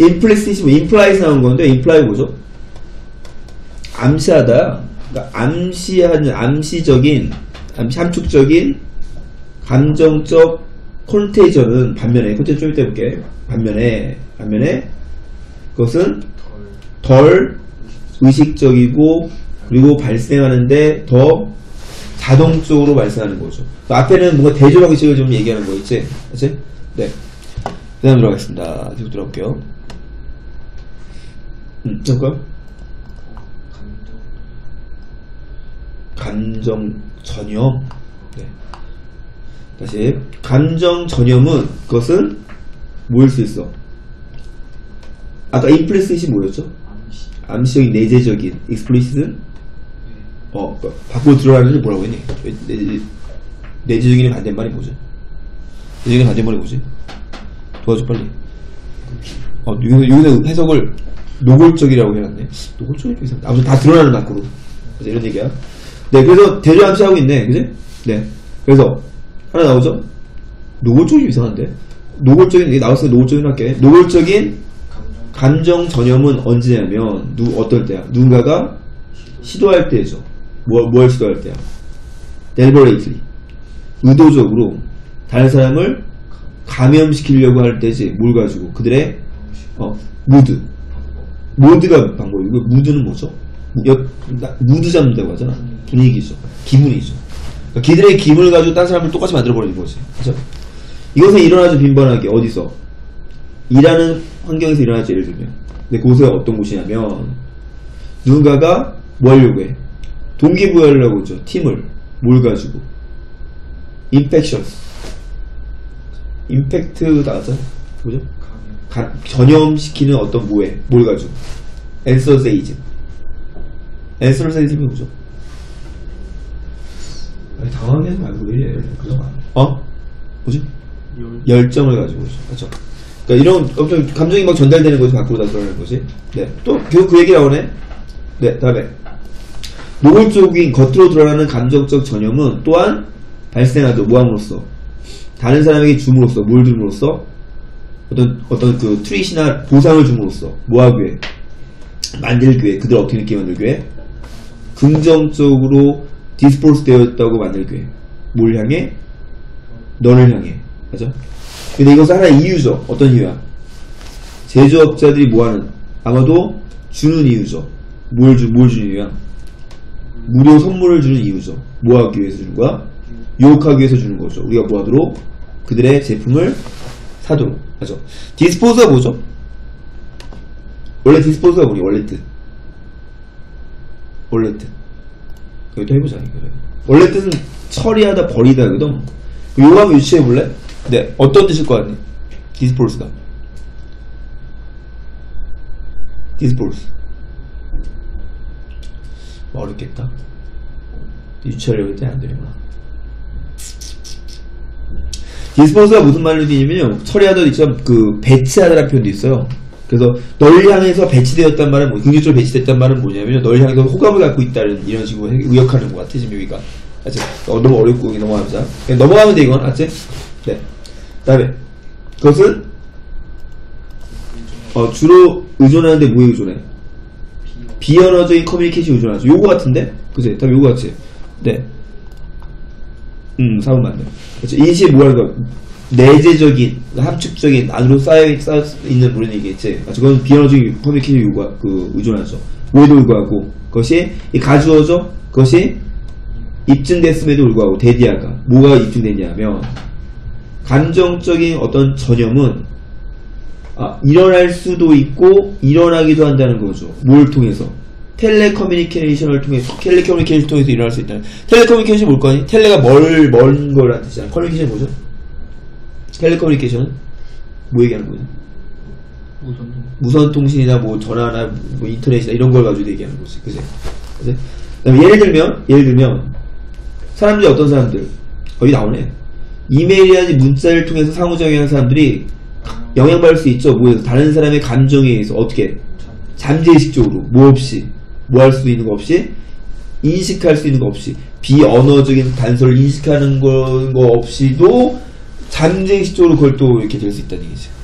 implicit, 뭐 implies 나온 건데 imply 뭐죠? 암시하다. 그러니까 암시하는 암시적인 암시 함축적인 감정적 콘테이전은 반면에 콘테이전 좀 이따 볼게. 반면에 반면에 그것은 덜 의식적이고 그리고 발생하는데 더 자동적으로 발생하는 거죠. 그 앞에는 뭔가 대조방식을 좀 얘기하는 거 있지? 그치? 네. 그 다음 들어가겠습니다. 계속 들어볼게요. 음, 잠깐. 감정 전염. 네. 다시. 감정 전염은 그것은 뭐일 수 있어? 아까 임플리스it이 뭐였죠? 암시. 암시적인 내재적인 explicit은 어 그, 밖으로 드러나는 게 뭐라고 했니? 내재, 내재적인의 반대말이 뭐죠? 내재적인 반대말이 뭐지? 도와줘 빨리 어 여기서 해석을 노골적이라고 해놨네 노골적이 좀 이상해 아무튼 다 드러나는 밖으로 그래서 이런 얘기야 네 그래서 대조 암시하고 있네 그지? 네 그래서 하나 나오죠? 노골적이 좀 이상한데 노골적인 얘기 나왔으니까 노골적인 할게 노골적인 감정. 전염은 언제냐면 누 어떨 때야? 누군가가 시도할 때죠. 뭘, 뭘 시도할 때야? deliberately 의도적으로 다른 사람을 감염시키려고 할 때지. 뭘 가지고 그들의 어, 무드. 모드가 방법이고 무드는 뭐죠? 무드 잡는다고 하잖아. 분위기죠. 기분이죠. 그러니까 그들의 기분을 가지고 다른 사람을 똑같이 만들어버리는 거지. 그죠? 이것은 일어나죠 빈번하게 어디서? 일하는 환경에서 일어나죠 예를 들면. 근데 그곳에 어떤 곳이냐면 누군가가 뭐 하려고 해? 동기부여하려고 하죠. 팀을 뭘 가지고? infection. infect 나왔잖아. 그죠? 가- 전염시키는 어떤 뭐에 뭘 가지고 enthusiasm enthusiasm이 뭐죠? 아니 당황하지 말고 왜 이래 그러지 마. 어? 뭐지? 열. 열정을 가지고 있어 맞죠? 그러니까 이런 엄청 감정이 막 전달되는 것이 밖으로 다 드러나는 거지 네또 계속 그 얘기 나오네 네 다음에 노골적인 겉으로 드러나는 감정적 전염은 또한 발생하도 모함으로써 다른 사람에게 줌으로써 뭘 줌으로써 어떤 어떤 그 트윗이나 보상을 줌으로써 뭐하기 위해 만들기 위해 그들 어떻게 느끼게 만들기 위해 긍정적으로 디스포스 되었다고 만들기 위해 뭘 향해? 너를 향해. 맞아? 근데 이것은 하나의 이유죠. 어떤 이유야? 제조업자들이 뭐하는 아마도 주는 이유죠. 뭘, 주, 뭘 주는 이유야? 무료 선물을 주는 이유죠. 뭐하기 위해서 주는 거야? 유혹하기 위해서 주는 거죠. 우리가 뭐하도록 그들의 제품을 사도록 하죠 디스포즈가 뭐죠? 원래 디스포즈가 뭐니? 원래 뜻 원래 뜻 여기도 해보자 이거 원래 뜻은 처리하다 버리다거든 요거 한번 유추해볼래? 네 어떤 뜻일 것 같니? 디스포즈가 디스포즈 어렵겠다 유추하려고 했더니 안 되는구나 디스포즈가 무슨 말로 되냐면요 처리하다 있죠 그 배치하다라는 표현도 있어요 그래서 널 향해서 배치되었단 말은 뭐 긍정적으로 배치됐단 말은 뭐냐면요 널 향해서 호감을 갖고 있다는 이런 식으로 해- 의역하는 것 같아 지금 여기가 알지? 어, 너무 어렵고 여기 넘어가자 넘어가면 돼 이건 알지? 네 다음에 그것은 어, 주로 의존하는데 뭐에 의존해? 비언어적인 커뮤니케이션 의존하죠. 요거 같은데? 그치? 답 요거 같지? 네. 음, 4번 맞네. 그렇죠. 뭐 하는 거야? 내재적인, 함축적인, 안으로 쌓여, 쌓여 있는 얘기겠지. 아, 그건 비언어적인 커뮤니케이션 요구, 그, 의존하죠. 뭐에도 불구하고, 그것이, 이 가주어죠? 그것이 입증됐음에도 불구하고, that 이하가, 뭐가 입증됐냐면, 감정적인 어떤 전염은 아, 일어날 수도 있고 일어나기도 한다는 거죠. 뭘 통해서? telecommunication을 통해서 telecommunication을 통해서 일어날 수 있다는. telecommunication 뭘 거니? tele가 멀, 먼 거라는 뜻이잖아. 커뮤니케이션 뭐죠? 텔레커뮤니케이션은 뭐 얘기하는 거죠? 우선 무선 통신이나 뭐 전화나 뭐 인터넷이나 이런 걸 가지고 얘기하는 거지. 그지? 그지? 그다음에 예를 들면 예를 들면 사람들이 어떤 사람들 거기 나오네. 이메일이나 문자를 통해서 상호작용하는 사람들이 영향받을 수 있죠. 뭐에서 다른 사람의 감정에 의해서 어떻게 잠재의식적으로 뭐 없이 뭐 할 수 있는 거 없이 인식할 수 있는 거 없이 비언어적인 단서를 인식하는 거, 거 없이도 잠재의식적으로 그걸 또 이렇게 될 수 있다는 얘기죠. 아,